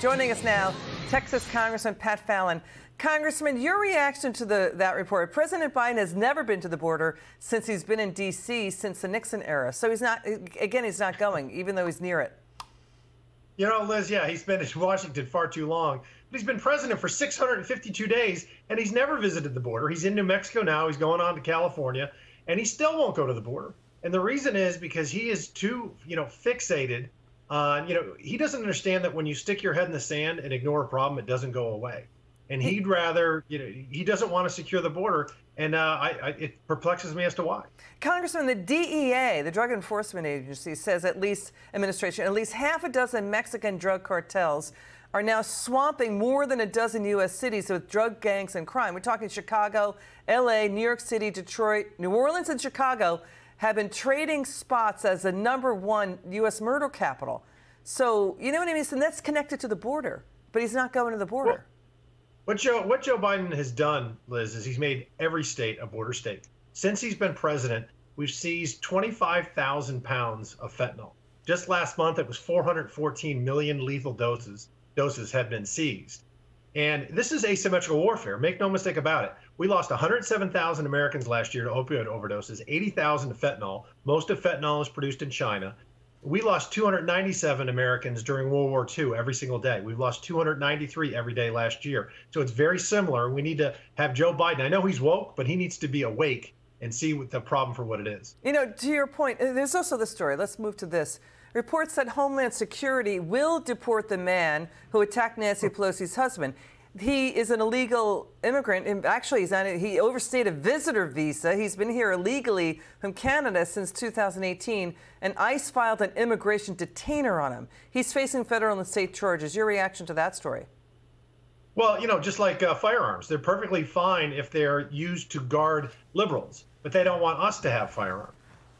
Joining us now, Texas Congressman Pat Fallon. Congressman, your reaction to the, that report. President Biden has never been to the border since he's been in D.C. since the Nixon era. So he's not, again, he's not going, even though he's near it. You know, Liz, yeah, he's been in Washington far too long. But he's been president for 652 days, and he's never visited the border. He's in New Mexico now. He's going on to California, and he still won't go to the border. And the reason is because he is too, you know, fixated uh, you know, he doesn't understand that when you stick your head in the sand and ignore a problem, it doesn't go away. And he'd rather, you know, he doesn't want to secure the border. And uh, I, I, it perplexes me as to why. Congressman, the DEA, the Drug Enforcement Agency, says at least administration, at least half a dozen Mexican drug cartels are now swamping more than a dozen U.S. cities with drug gangs and crime. We're talking Chicago, L.A., New York City, Detroit, New Orleans, and Chicago have been trading spots as the number one U.S. murder capital. So, you know what I mean? So that's connected to the border, but he's not going to the border. Well, what Joe, what Joe Biden has done, Liz, is he's made every state a border state. Since he's been president, we've seized 25,000 pounds of fentanyl. Just last month, it was 414 million lethal doses doses have been seized. And this is asymmetrical warfare. Make no mistake about it. We lost 107,000 Americans last year to opioid overdoses, 80,000 to fentanyl. Most of fentanyl is produced in China. We lost 297 Americans during World War II every single day. We've lost 293 every day last year. So it's very similar. We need to have Joe Biden. I know he's woke, but he needs to be awake and see what the problem for what it is. You know, to your point, uh, there's also the story. Let's move to this. Reports that Homeland Security will deport the man who attacked Nancy Pelosi's husband. He is an illegal immigrant. And actually, he's on, he overstayed a visitor visa. He's been here illegally from Canada since 2018, and ICE filed an immigration detainer on him. He's facing federal and state charges. Your reaction to that story? Well, you know, just like uh, firearms, they're perfectly fine if they're used to guard liberals, but they don't want us to have firearms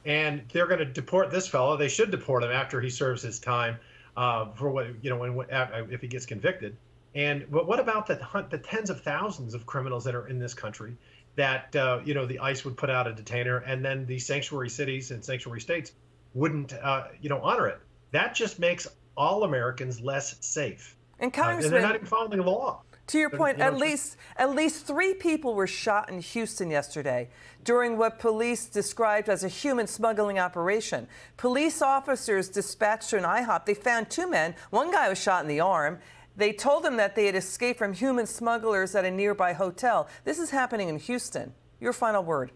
and they're going to deport this fellow. They should deport him after he serves his time uh, for what you know when, if he gets convicted. And but what about the the tens of thousands of criminals that are in this country that uh, you know the ICE would put out a detainer, and then the sanctuary cities and sanctuary states wouldn't uh, you know honor it? That just makes all Americans less safe. And Congressman, uh, and they're not even following the law. To your point, at least at least three people were shot in Houston yesterday during what police described as a human smuggling operation. Police officers dispatched to an IHOP. They found two men. One guy was shot in the arm. They told them that they had escaped from human smugglers at a nearby hotel. This is happening in Houston. Your final word.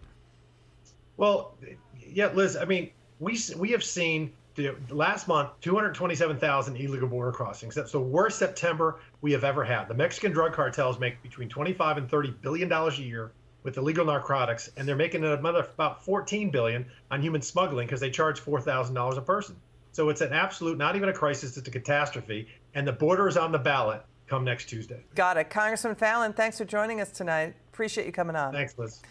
Well, yeah, Liz. I mean, we we have seen the last month 227,000 illegal border crossings. That's the worst September we have ever had. The Mexican drug cartels make between 25 and 30 billion dollars a year with illegal narcotics, and they're making another about 14 billion on human smuggling because they charge $4,000 a person. So it's an absolute, not even a crisis, it's a catastrophe. And the border is on the ballot come next Tuesday. Got it. Congressman Fallon, thanks for joining us tonight. Appreciate you coming on. Thanks, Liz.